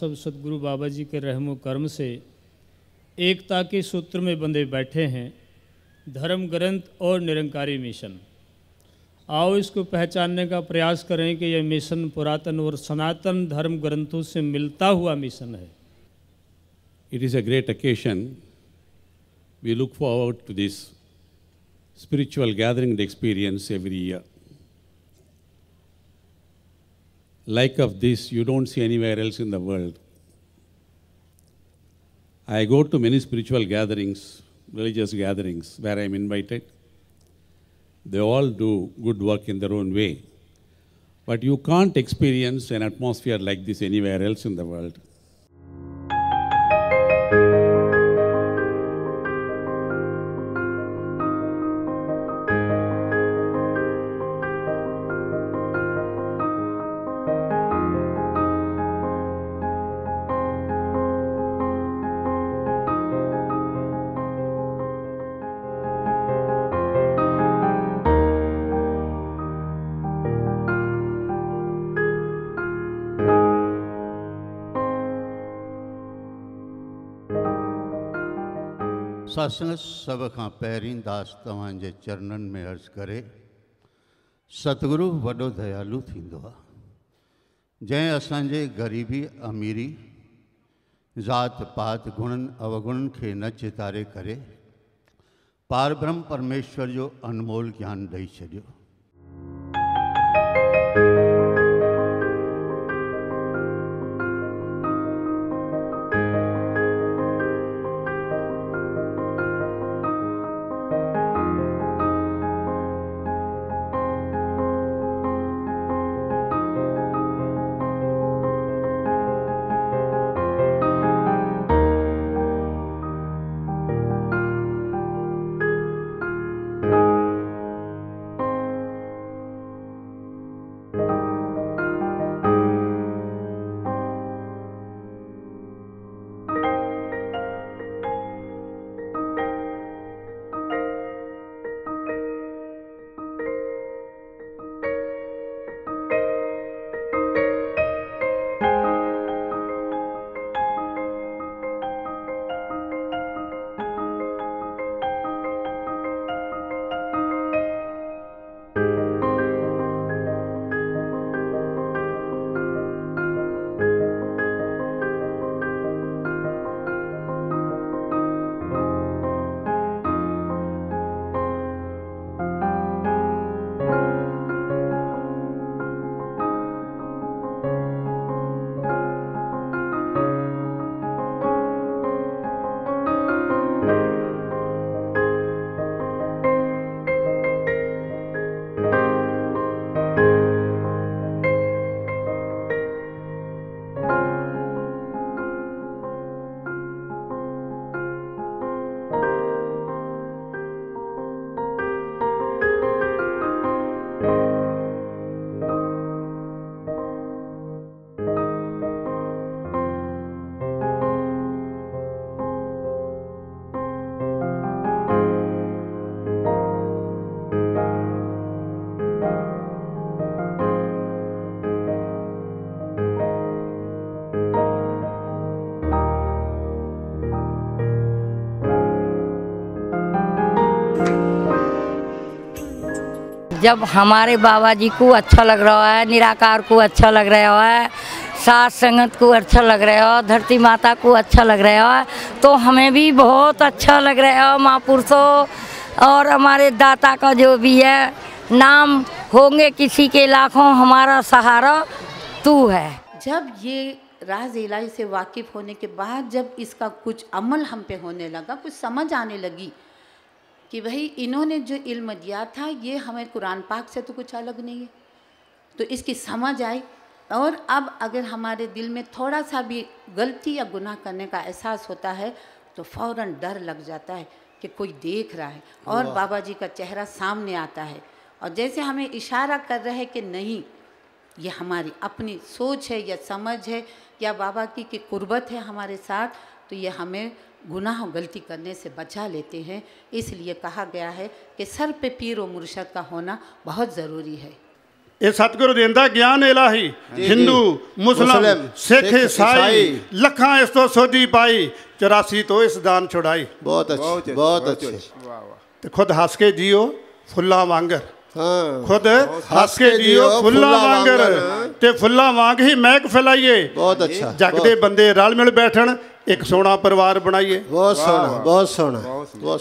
सब सतगुरु बाबा जी के रहमो कर्म से एकता के सूत्र में बंधे बैठे हैं धर्म ग्रंथ और निरंकारी मिशन आओ इसको पहचानने का प्रयास करें कि यह मिशन पुरातन और सनातन धर्म ग्रंथों से मिलता हुआ मिशन है it is a great occasion. We look to this spiritual gathering and experience every year. Like of this, you don't see anywhere else in the world. I go to many spiritual gatherings, religious gatherings, where I am invited. They all do good work in their own way. But you can't experience an atmosphere like this anywhere else in the world. सत्संग सब का पहिरीं दास तव्हांजे चरणनि में अर्ज़ करे, सतगुरु वो दयालु जै आहे ग़रीबी, अमीरी ज़ात पात गुणनि, अवगुणन के न चितारे करे, पारब्रह्म परमेश्वर जो अनमोल ज्ञान ॾेई छॾियो। जब हमारे बाबा जी को अच्छा लग रहा है, निराकार को अच्छा लग रहा है, सास संगत को अच्छा लग रहा है, धरती माता को अच्छा लग रहा है तो हमें भी बहुत अच्छा लग रहा है, महापुरुषों। और हमारे दाता का जो भी है, नाम होंगे किसी के लाखों, हमारा सहारा तू है। जब ये राज इलाही से वाकिफ़ होने के बाद जब इसका कुछ अमल हम पे होने लगा, कुछ समझ आने लगी कि भाई इन्होंने जो इल्म दिया था ये हमें कुरान पाक से तो कुछ अलग नहीं है। तो इसकी समझ आई और अब अगर हमारे दिल में थोड़ा सा भी गलती या गुनाह करने का एहसास होता है तो फ़ौरन डर लग जाता है कि कोई देख रहा है और बाबा जी का चेहरा सामने आता है। और जैसे हमें इशारा कर रहे हैं कि नहीं ये हमारी अपनी सोच है या समझ है या बाबा की की कुर्बत है हमारे साथ तो ये हमें गुनाह गलती करने से बचा लेते हैं। इसलिए कहा गया है कि सर पे पीर और मुर्शद का होना बहुत ज़रूरी है। ये सतगुरु देंदा ज्ञान इलाही हिंदू मुस्लिम सिख ईसाई लखा इस तो सोधी पाई चौरासी तो इस दान छुड़ाई। बहुत अच्छे बहुत अच्छे तो खुद हंस के जियो फुल्ला वांगर हाँ। खुद हंस के जियो फुल्ला वांगर ते फुल्ला वांग ही महक फैलाइए। बहुत अच्छा जग बंदे रल मिल बैठन ਇੱਕ ਸੋਹਣਾ ਪਰਿਵਾਰ ਬਣਾਈਏ। ਬਹੁਤ ਸੋਹਣਾ ਬਹੁਤ ਸੋਹਣਾ ਬਹੁਤ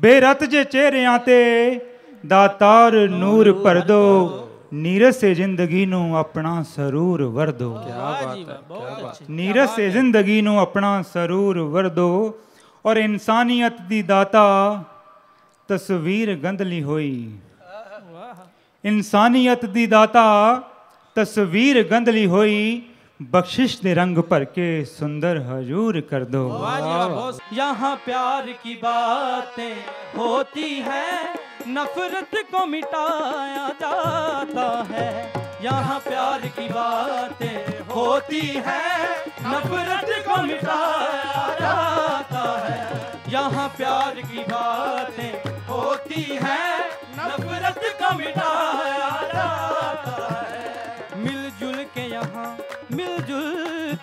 ਬੇਰਤ ਜੇ ਚਿਹਰਿਆਂ ਤੇ ਦਾਤਾਰ ਨੂਰ ਭਰ ਦੋ ਨੀਰਸ ਸੇ ਜ਼ਿੰਦਗੀ ਨੂੰ ਆਪਣਾ ਸਰੂਰ ਵਰ ਦੋ ਨੀਰਸ ਸੇ ਜ਼ਿੰਦਗੀ ਨੂੰ ਆਪਣਾ ਸਰੂਰ ਵਰ ਦੋ ਔਰ ਇਨਸਾਨੀਅਤ ਦੀ ਦਾਤਾ ਤਸਵੀਰ ਗੰਧਲੀ ਹੋਈ। ਇਨਸਾਨੀਅਤ ਦੀ ਦਾਤਾ ਤਸਵੀਰ ਗੰਧਲੀ ਹੋਈ बख्शिश दे रंग पर के सुंदर हजूर कर दो। यहाँ प्यार की बातें होती है, नफरत को मिटाया जाता है। यहाँ प्यार की बातें होती है, नफरत को मिटाया जाता है। यहाँ प्यार की बातें होती है, नफरत को मिटा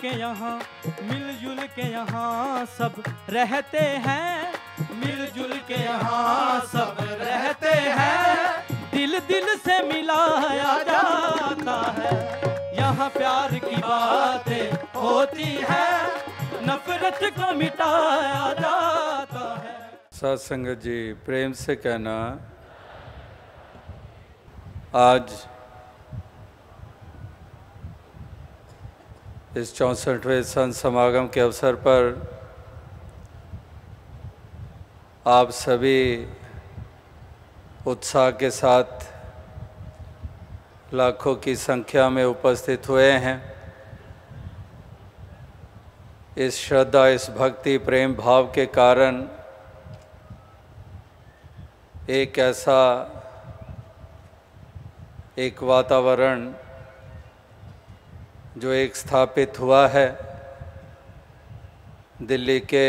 के यहाँ, मिलजुल के यहाँ सब रहते हैं। मिलजुल के यहाँ सब रहते हैं। दिल दिल से मिलाया जाता है। यहाँ प्यार की बातें होती है। नफरत को मिटाया जाता है। सत्संग जी, प्रेम से कहना, आज इस चौंसठवें संत समागम के अवसर पर आप सभी उत्साह के साथ लाखों की संख्या में उपस्थित हुए हैं। इस श्रद्धा, इस भक्ति, प्रेम भाव के कारण एक ऐसा एक वातावरण जो एक स्थापित हुआ है, दिल्ली के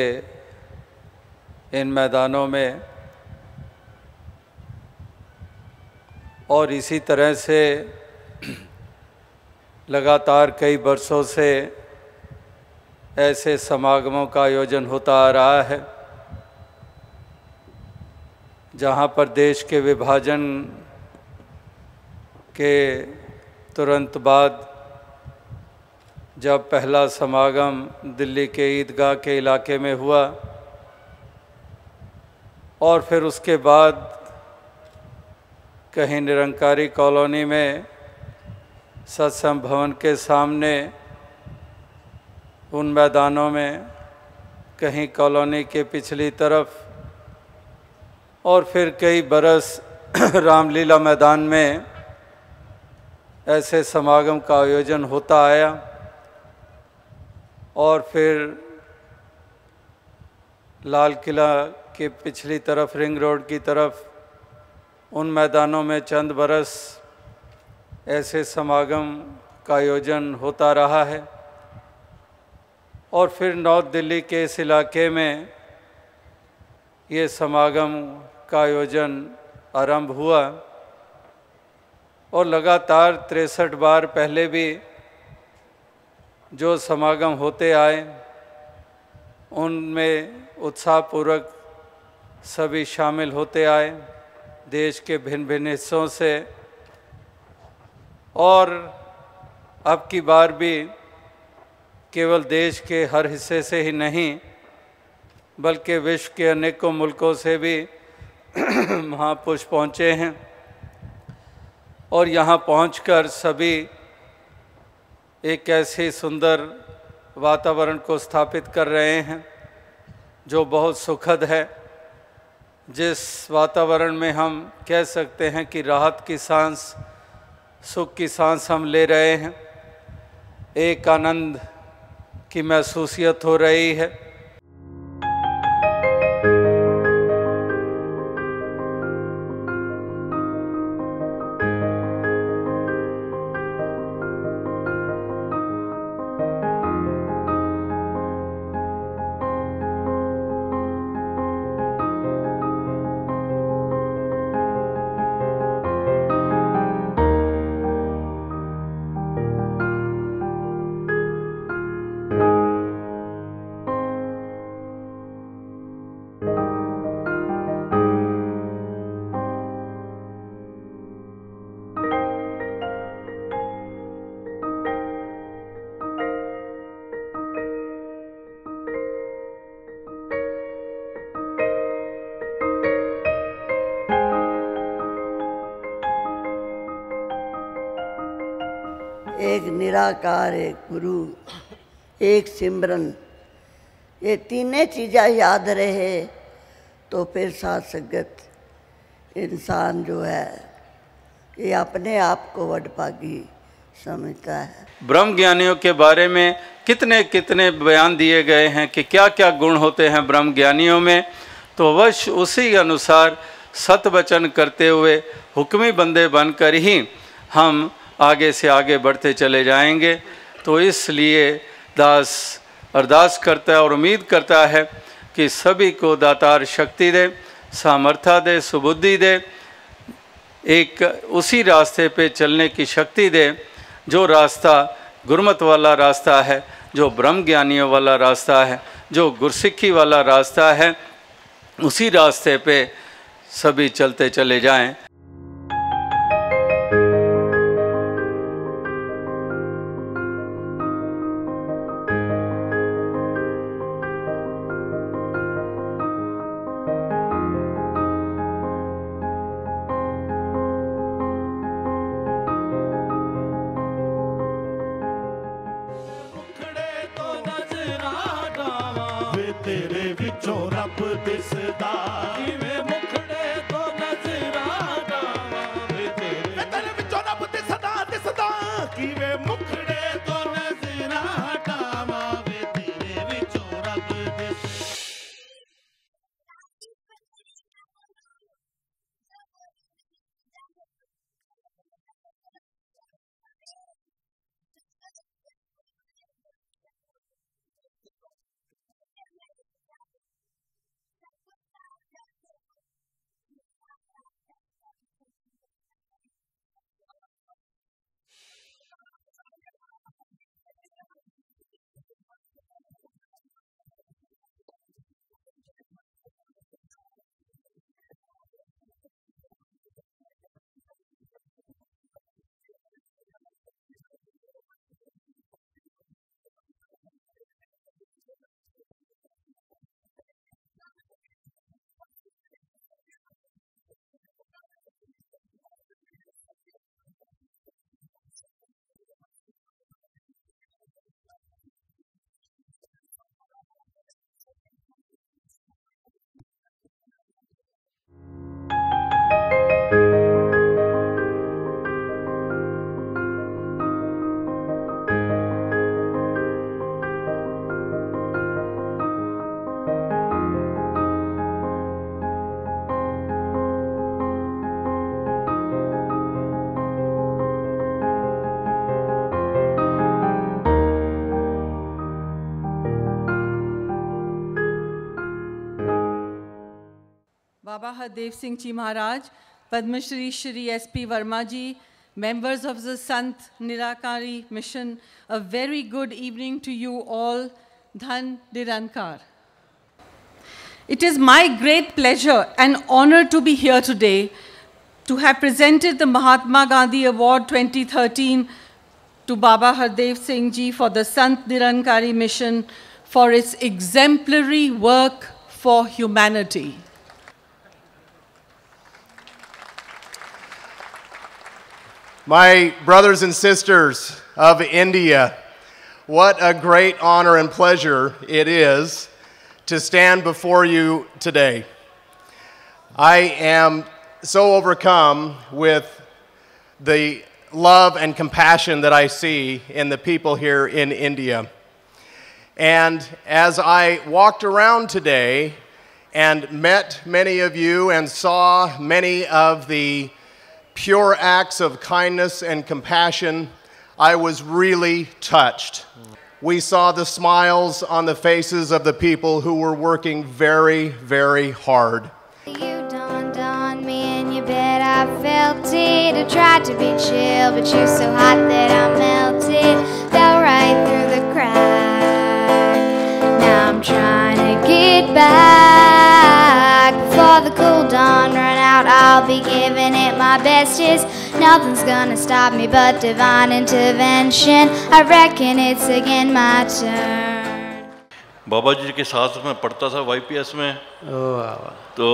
इन मैदानों में। और इसी तरह से लगातार कई वर्षों से ऐसे समागमों का आयोजन होता आ रहा है, जहाँ पर देश के विभाजन के तुरंत बाद जब पहला समागम दिल्ली के ईदगाह के इलाके में हुआ और फिर उसके बाद कहीं निरंकारी कॉलोनी में सत्संग भवन के सामने उन मैदानों में कहीं कॉलोनी के पिछली तरफ़ और फिर कई बरस रामलीला मैदान में ऐसे समागम का आयोजन होता आया। और फिर लाल किला के पिछली तरफ़, रिंग रोड की तरफ़, उन मैदानों में चंद बरस ऐसे समागम का आयोजन होता रहा है। और फिर नॉर्थ दिल्ली के इस इलाके में ये समागम का आयोजन आरंभ हुआ। और लगातार तिरसठ बार पहले भी जो समागम होते आए, उनमें उत्साहपूर्वक सभी शामिल होते आए, देश के भिन्न भिन्न हिस्सों से। और अब की बार भी केवल देश के हर हिस्से से ही नहीं, बल्कि विश्व के अनेकों मुल्कों से भी महापुरुष पहुँचे हैं। और यहाँ पहुंचकर सभी एक ऐसे सुंदर वातावरण को स्थापित कर रहे हैं, जो बहुत सुखद है। जिस वातावरण में हम कह सकते हैं कि राहत की सांस, सुख की सांस हम ले रहे हैं। एक आनंद की महसूसियत हो रही है। निराकार एक गुरु। एक सिमरन। ये तीनों चीज़ें याद रहे तो फिर साथ संगत इंसान जो है, ये अपने आप को वडभागी समझता है। ब्रह्म ज्ञानियों के बारे में कितने कितने बयान दिए गए हैं कि क्या क्या गुण होते हैं ब्रह्म ज्ञानियों में तो अवश्य उसी अनुसार सत वचन करते हुए हुक्मी बंदे बनकर ही हम आगे से आगे बढ़ते चले जाएँगे। तो इसलिए दास अरदास करता है और उम्मीद करता है कि सभी को दातार शक्ति दे सामर्थ्य दे, सुबुद्धि दे, एक उसी रास्ते पे चलने की शक्ति दे, जो रास्ता गुरमत वाला रास्ता है, जो ब्रह्म ज्ञानियों वाला रास्ता है, जो गुरसिक्खी वाला रास्ता है, उसी रास्ते पे सभी चलते चले जाएँ। ਤੇਰੇ ਵਿੱਚੋਂ ਰੱਬ ਦਿਸਦਾ Baba Hardev Singh Ji Maharaj, Padma Shri Shri S.P. Verma Ji, members of the Sant Nirakari mission, a very good evening to you all. Dhan Dirankar. It is my great pleasure and honor to be here today to have presented the Mahatma Gandhi Award 2013 to Baba Hardev Singh Ji for the Sant Nirankari mission for its exemplary work for humanity. My brothers and sisters of India, what a great honor and pleasure it is to stand before you today. I am so overcome with the love and compassion that I see in the people here in India. And as I walked around today and met many of you and saw many of the pure acts of kindness and compassion, I was really touched. We saw the smiles on the faces of the people who were working very, very hard. You dawned on me I felt it. I tried to be chill, but you're so hot that I melted. Fell right through the crack. Now I'm trying to get back. I'll be giving it my bestest. Nothing's gonna stop me but divine intervention. I reckon it's again my turn. बाबा जी के साथ मैं पढ़ता था YPS में तो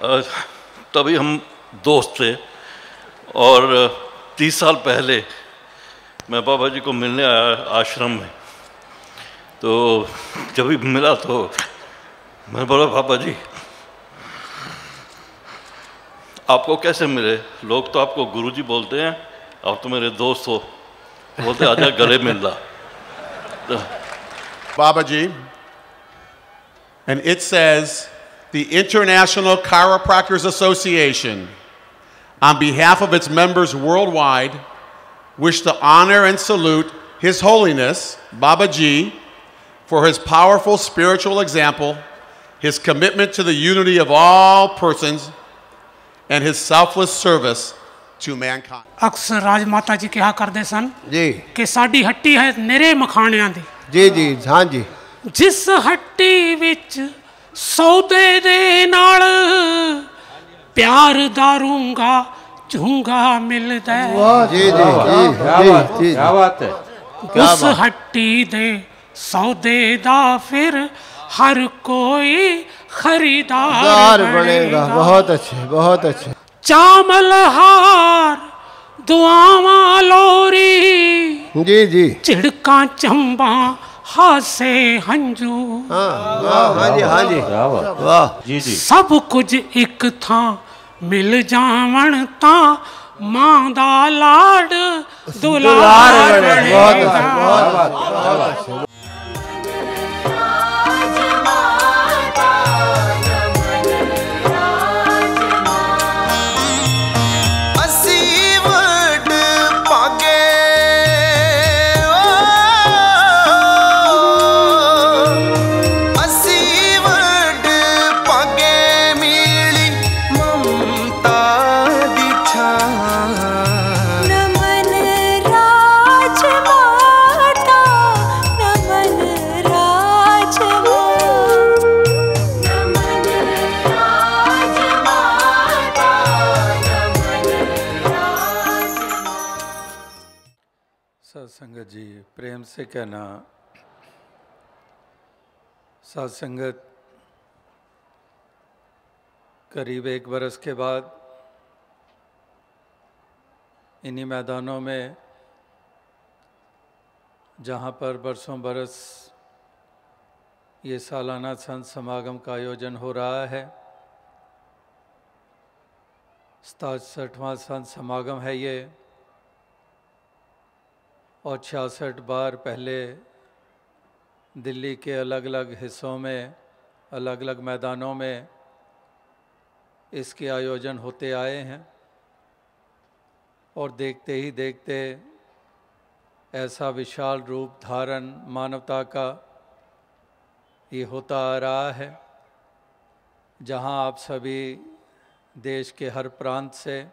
अ, तभी हम दोस्त थे और तीस साल पहले मैं बाबा जी को मिलने आया आश्रम में तो जब भी मिला तो मैं बोला बाबा जी आपको कैसे मिले लोग तो आपको गुरुजी बोलते हैं आप तो मेरे दोस्त हो बोलते आजा गले मिल ला तो Babaji, and it says the International Chiropractors Association, on behalf of its members worldwide, wish to honor and salute His Holiness Babaji for his powerful spiritual example, his commitment to the unity of all persons, and his selfless service to mankind. ਅਕਸਰ ਰਾਜ ਮਾਤਾ ਜੀ ਕਿਹਾ ਕਰਦੇ ਸਨ ਜੀ। ਕਿ ਸਾਡੀ ਹੱਟੀ ਹੈ ਨਿਰੇ ਮਖਾਣਿਆਂ ਦੀ। ਜੀ ਜੀ ਹਾਂ ਜੀ। ਜਿਸ ਹੱਟੀ ਵਿੱਚ ਸੌਦੇ ਦੇ ਨਾਲ ਪਿਆਰ ਦਾ ਰੂੰਗਾ ਝੂੰਗਾ ਮਿਲਦਾ ਹੈ। ਵਾਹ ਜੀ, ਜੀ, ਜੀ, ਜੀ, ਬਾਤ ਹੈ, ਉਸ। ਹੱਟੀ ਦੇ ਸੌਦੇ ਦਾ ਫਿਰ ਹਰ ਕੋਈ खरीदार बनेगा। बहुत अच्छे बहुत अच्छे। चामल हार दुआवा लोरी। जी जी। चिड़का चंबा हासे हंजू। हाँ जी हाँ जी। वाह। जी जी। सब कुछ एक था मिल जावण ता मांदा लाड दुलार बहुत बहुत बहुत कहना सत्संगत करीब एक बरस के बाद इन्हीं मैदानों में, जहाँ पर बरसों बरस ये सालाना संत समागम का आयोजन हो रहा है सतासठवां संत समागम है ये। और छियासठ बार पहले दिल्ली के अलग अलग हिस्सों में अलग अलग मैदानों में इसके आयोजन होते आए हैं। और देखते ही देखते ऐसा विशाल रूप धारण मानवता का ये होता आ रहा है, जहाँ आप सभी देश के हर प्रांत से,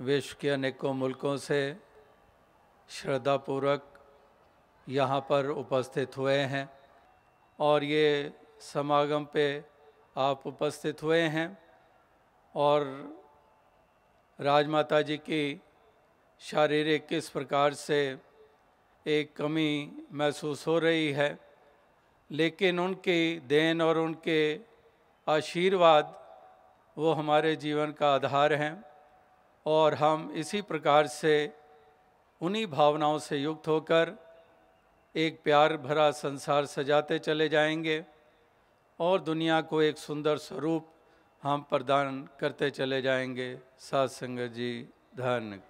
विश्व के अनेकों मुल्कों से श्रद्धापूर्वक यहाँ पर उपस्थित हुए हैं और ये समागम पे आप उपस्थित हुए हैं और राजमाता जी की शारीरिक किस प्रकार से एक कमी महसूस हो रही है, लेकिन उनकी देन और उनके आशीर्वाद वो हमारे जीवन का आधार हैं और हम इसी प्रकार से उन्हीं भावनाओं से युक्त होकर एक प्यार भरा संसार सजाते चले जाएँगे और दुनिया को एक सुंदर स्वरूप हम प्रदान करते चले जाएँगे। सात संगत जी धन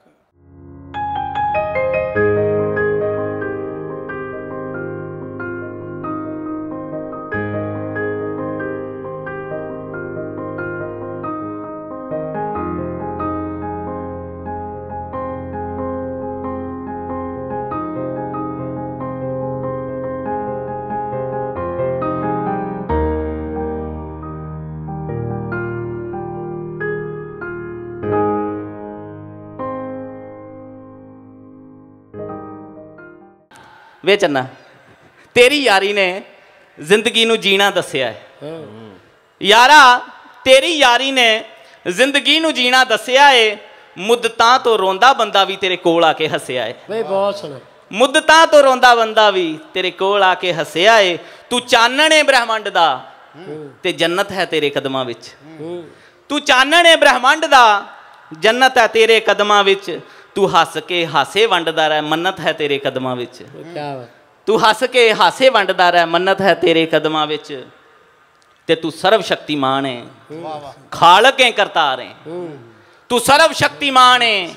ਵੇ ਚੰਨਾ ਤੇਰੀ ਯਾਰੀ ਨੇ ਜ਼ਿੰਦਗੀ ਨੂੰ ਜੀਣਾ ਦੱਸਿਆ ਹੈ। ਯਾਰਾ ਤੇਰੀ ਯਾਰੀ ਨੇ ਜ਼ਿੰਦਗੀ ਨੂੰ ਜੀਣਾ ਦੱਸਿਆ ਏ ਮੁੱਦਤਾਂ ਤੋਂ ਰੋਂਦਾ ਬੰਦਾ ਵੀ ਤੇਰੇ ਕੋਲ ਆ ਕੇ ਹੱਸਿਆ ਏ। ਵੇ ਬਹੁਤ ਸੋਹਣਾ। ਮੁੱਦਤਾਂ ਤੋਂ ਰੋਂਦਾ ਬੰਦਾ ਵੀ ਤੇਰੇ ਕੋਲ ਆ ਕੇ ਹੱਸਿਆ ਏ। ਤੂੰ ਚਾਨਣ ਏ ਬ੍ਰਹਮੰਡ ਦਾ ਤੇ ਜੰਨਤ ਹੈ ਤੇਰੇ ਕਦਮਾਂ ਵਿੱਚ। ਤੂੰ ਚਾਨਣ ਏ ਬ੍ਰਹਮੰਡ ਦਾ ਜੰਨਤ ਹੈ ਤੇਰੇ ਕਦਮਾਂ ਵਿੱਚ। ਤੂੰ ਹੱਸ ਕੇ ਹਾਸੇ ਵੰਡਦਾ ਰਹਿ ਮੰਨਤ ਹੈ ਤੇਰੇ ਕਦਮਾਂ ਵਿੱਚ। ਤੂੰ ਹੱਸ ਕੇ ਹਾਸੇ ਵੰਡਦਾ ਰਹਿ ਮੰਨਤ ਹੈ ਤੇਰੇ ਕਦਮਾਂ ਵਿੱਚ। ਤੇ ਤੂੰ ਸਰਵ ਸ਼ਕਤੀਮਾਨ ਹੈ ਖਾਲਕ ਹੈ ਕਰਤਾਰ ਹੈ। ਤੂੰ ਸਰਵ ਸ਼ਕਤੀਮਾਨ ਹੈ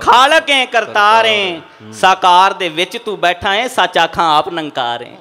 ਖਾਲਕ ਹੈ ਕਰਤਾਰ ਹੈ। ਸਾਕਾਰ ਦੇ ਵਿੱਚ ਤੂੰ ਬੈਠਾ ਹੈ ਸੱਚ ਆਖਾਂ ਆਪ ਨੰਕਾਰ ਹੈ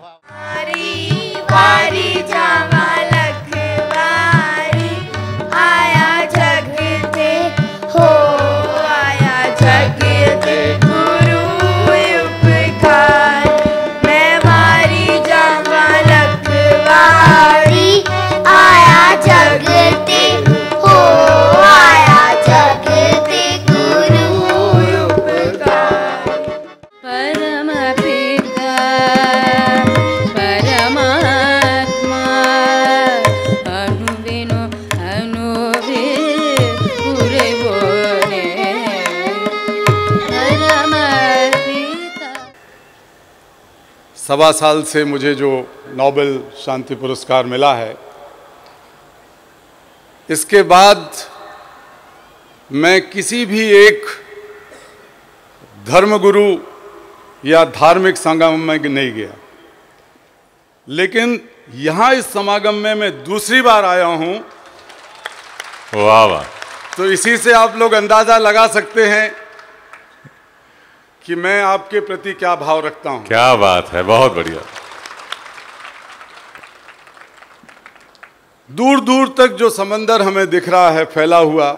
सवा साल से मुझे जो नोबेल शांति पुरस्कार मिला है इसके बाद मैं किसी भी एक धर्मगुरु या धार्मिक संगम में नहीं गया। लेकिन यहाँ इस समागम में मैं दूसरी बार आया हूँ। वाह वाह। तो इसी से आप लोग अंदाज़ा लगा सकते हैं कि मैं आपके प्रति क्या भाव रखता हूँ? क्या बात है बहुत बढ़िया। दूर दूर तक जो समंदर हमें दिख रहा है फैला हुआ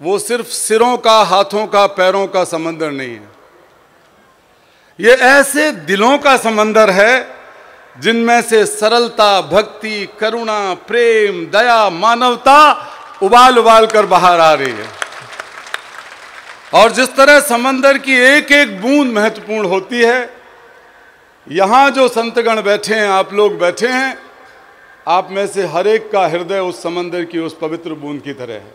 वो सिर्फ़ सिरों का हाथों का पैरों का समंदर नहीं है। ये ऐसे दिलों का समंदर है जिनमें से सरलता भक्ति करुणा प्रेम दया मानवता उबाल उबाल कर बाहर आ रही है। और जिस तरह समंदर की एक एक बूंद महत्वपूर्ण होती है, यहाँ जो संतगण बैठे हैं, आप लोग बैठे हैं, आप में से हर एक का हृदय उस समंदर की, उस पवित्र बूंद की तरह है।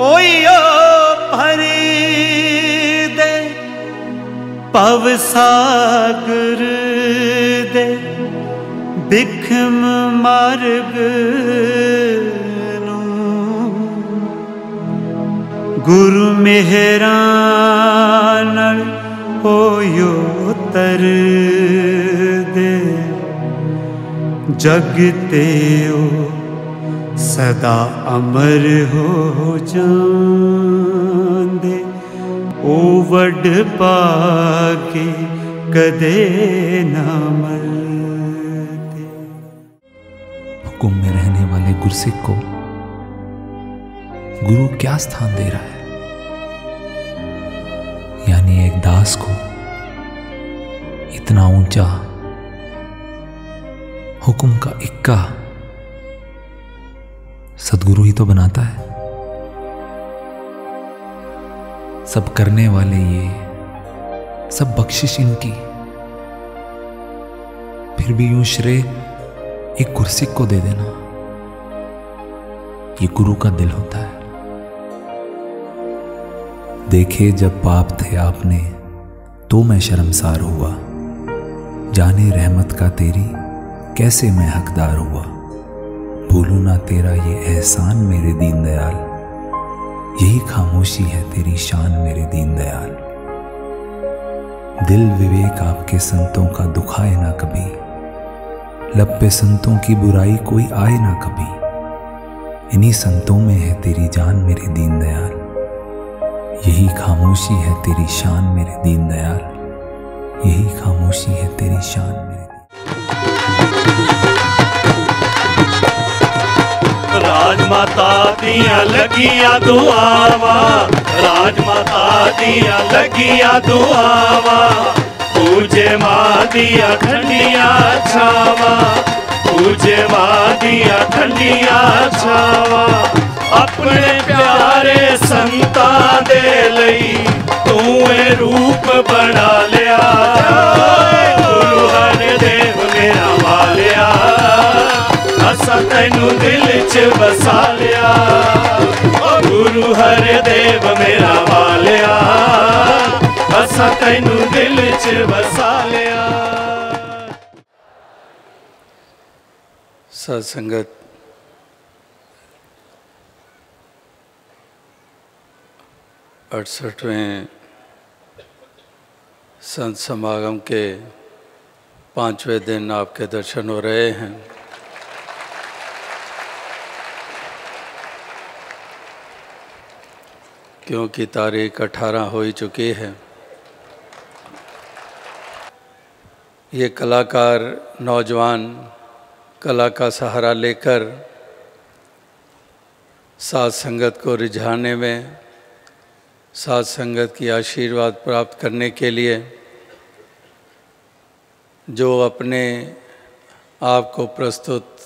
ਓਇਓ ਭਰੀ ਦੇ ਪਵ ਸਾਗਰ ਦੇ, ਬਿਖਮ ਮਾਰਗ ਨੂੰ। ਗੁਰੂ ਮਿਹਰਾਂ ਨਾਲ ਹੋਇਓ ਤਰ ਦੇ, ਜਗ ਤੇ सदा अमर हो जांदे ओ वड पाके कदे ना हुकुम में रहने वाले गुरसिक को गुरु क्या स्थान दे रहा है? यानी एक दास को इतना ऊँचा हुकुम का इक्का सदगुरु ही तो बनाता है। सब करने वाले ये, सब बख्शिश इनकी। फिर भी यूँ श्रेय एक गुरसिक को दे देना। ये गुरु का दिल होता है। देखे जब पाप थे आपने तो मैं शर्मसार हुआ। जाने रहमत का तेरी, कैसे मैं हकदार हुआ? भूलू ना तेरा ये एहसान मेरे दीन दयाल। यही खामोशी है तेरी शान मेरे दीन दयाल। दिल विवेक आपके संतों का दुखाए ना कभी। लब पे संतों की बुराई कोई आए ना कभी। इन्हीं संतों में है तेरी जान मेरे दीन दयाल। यही खामोशी है तेरी शान मेरे दीन दयाल। यही खामोशी है तेरी शान मेरे ਰਾਜ ਮਾਤਾ ਦੀਆਂ ਲੱਗੀਆਂ ਦੁਆਵਾਂ, ਰਾਜ ਮਾਤਾ ਦੀਆਂ ਲੱਗੀਆਂ ਦੁਆਵਾਂ, ਪੂਜੇ ਮਾਂ ਦੀਆਂ ਠੰਡੀਆਂ ਛਾਵਾਂ, ਪੂਜੇ ਮਾਂ ਦੀਆਂ ਠੰਡੀਆਂ ਛਾਵਾਂ, ਆਪਣੇ ਪਿਆਰੇ ਸੰਤਾਂ ਦੇ ਲਈ ਤੂੰ ਇਹ ਰੂਪ ਬਣਾ ਲਿਆ। मैनू दिल च बसा लिया। ओ गुरु हरदेव मेरा वालिया असा तेनू दिल च बसा लिया। सत्संगत। अड़सठवें संत समागम के पाँचवें दिन आपके दर्शन हो रहे हैं। क्योंकि तारीख अठारह हो ही चुकी है। ये कलाकार, नौजवान, कला का सहारा लेकर साथ संगत को रिझाने में साथ संगत की आशीर्वाद प्राप्त करने के लिए जो अपने आप को प्रस्तुत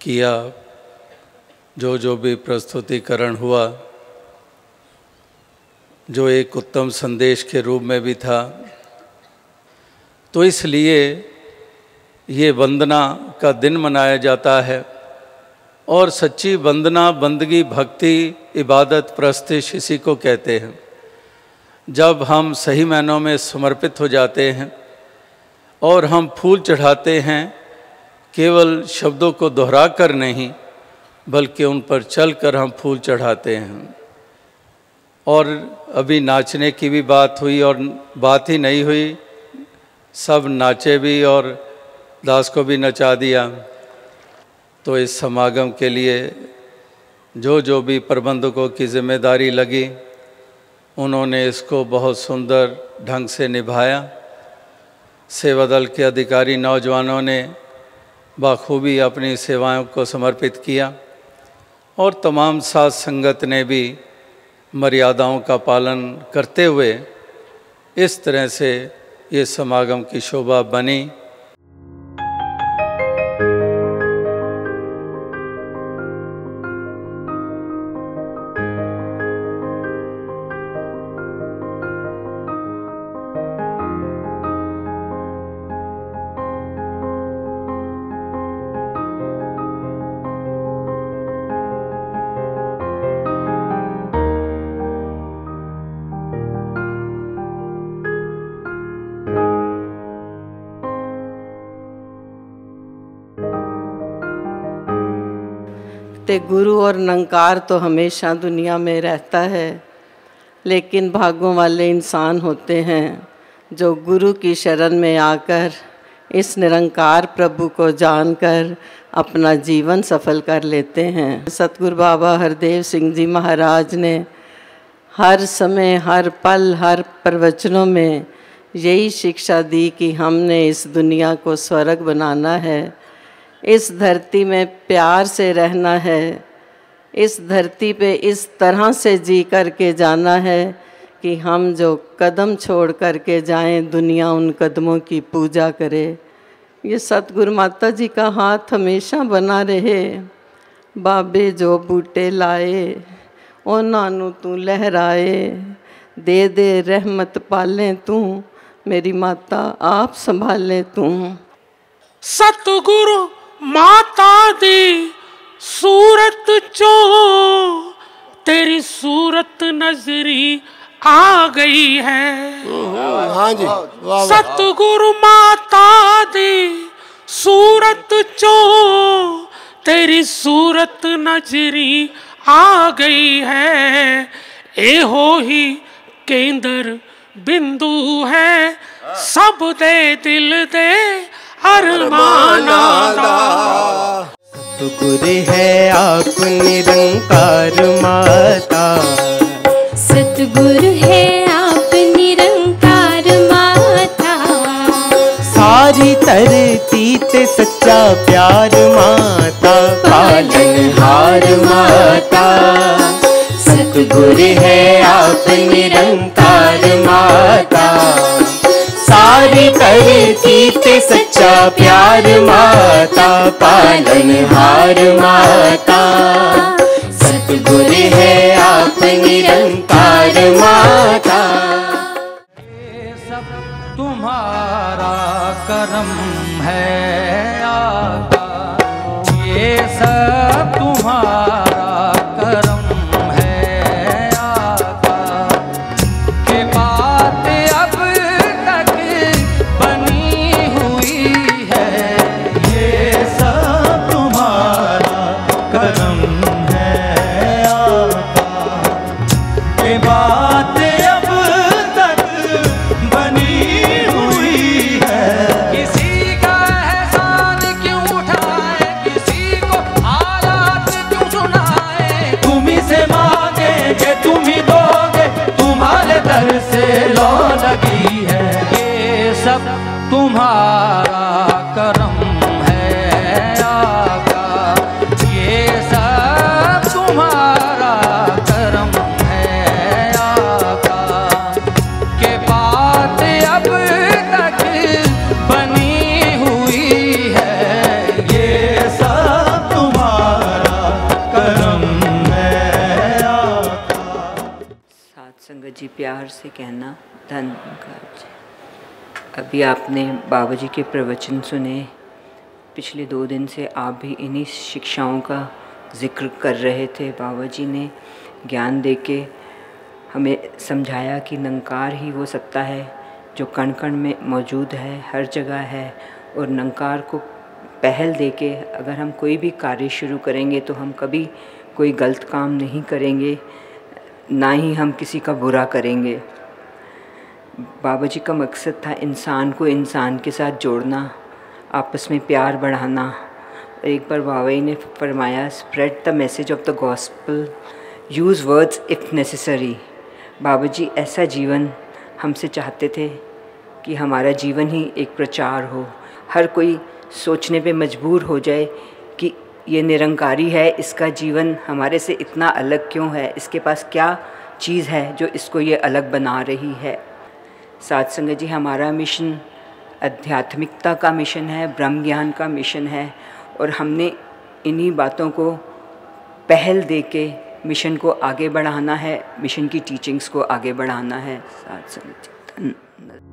किया, जो जो भी प्रस्तुतिकरण हुआ जो एक उत्तम संदेश के रूप में भी था। तो इसलिए ये वंदना का दिन मनाया जाता है और सच्ची वंदना, बंदगी, भक्ति, इबादत प्रस्तिश इसी को कहते हैं। जब हम सही मायनों में समर्पित हो जाते हैं और हम फूल चढ़ाते हैं, केवल शब्दों को दोहरा कर नहीं, बल्कि उन पर चल कर हम फूल चढ़ाते हैं। और अभी नाचने की भी बात हुई और बात ही नहीं हुई, सब नाचे भी और दास को भी नचा दिया। तो इस समागम के लिए जो जो भी प्रबंधकों की ज़िम्मेदारी लगी, उन्होंने इसको बहुत सुंदर ढंग से निभाया। सेवा दल के अधिकारी नौजवानों ने बाखूबी अपनी सेवाओं को समर्पित किया और तमाम साथ संगत ने भी मर्यादाओं का पालन करते हुए इस तरह से ये समागम की शोभा बनी। और नंकार तो हमेशा दुनिया में रहता है, लेकिन भागों वाले इंसान होते हैं, जो गुरु की शरण में आकर इस निरंकार प्रभु को जानकर अपना जीवन सफल कर लेते हैं। सतगुरु बाबा हरदेव सिंह जी महाराज ने हर समय, हर पल, हर प्रवचनों में यही शिक्षा दी कि हमने इस दुनिया को स्वर्ग बनाना है, इस धरती में प्यार से रहना है इस धरती पे इस तरह से जी कर के जाना है कि हम जो कदम छोड़ कर के जाएँ, दुनिया उन कदमों की पूजा करे। ये सतगुरु माता जी का हाथ हमेशा बना रहे। बाबे जो बूटे लाए, ओ नानू तू लहराए। दे दे रहमत पालें तू, मेरी माता आप संभालें तू। सतगुरु माता दी। सूरत चो तेरी सूरत नजरी आ गई है। हाँ जी सतगुरु माता दी सूरत चो तेरी सूरत नजरी आ गई है। ए हो ही केंद्र बिंदु है सब दे दिल दे अरमाना सतगुर है आप निरंकार माता। सतगुर है आप निरंकार माता। सारी धरती ते सच्चा प्यार माता पालन हार माता। सतगुर है आप निरंकार माता। सारी धरती पे सच्चा प्यार माता, पालन हार माता। सतगुर है आप निरंकार माता। सब तुम्हारा करम है आका से कहना धन्यवाद अभी आपने बाबा जी के प्रवचन सुने, पिछले दो दिन से आप भी इन्हीं शिक्षाओं का ज़िक्र कर रहे थे। बाबा जी ने ज्ञान दे के हमें समझाया कि नंकार ही हो सकता है जो कण कण में मौजूद है, हर जगह है और नंकार को पहल दे के अगर हम कोई भी कार्य शुरू करेंगे तो हम कभी कोई गलत काम नहीं करेंगे। ना ही हम किसी का बुरा करेंगे। बाबा जी का मकसद था इंसान को इंसान के साथ जोड़ना, आपस में प्यार बढ़ाना। एक बार बाबा जी ने फरमाया spread the message of the gospel use words if necessary Baba ji, ऐसा जीवन हमसे चाहते थे कि हमारा जीवन ही एक प्रचार हो। हर कोई सोचने पे मजबूर हो जाए ये निरंकारी है, इसका जीवन हमारे से इतना अलग क्यों है? इसके पास क्या चीज़ है जो इसको ये अलग बना रही है? साथ संगत जी, हमारा मिशन आध्यात्मिकता का मिशन है, ब्रह्म ज्ञान का मिशन है, और हमने इन्हीं बातों को पहल दे के मिशन को आगे बढ़ाना है, मिशन की टीचिंग्स को आगे बढ़ाना है। साथ संगत जी, धन्यवाद।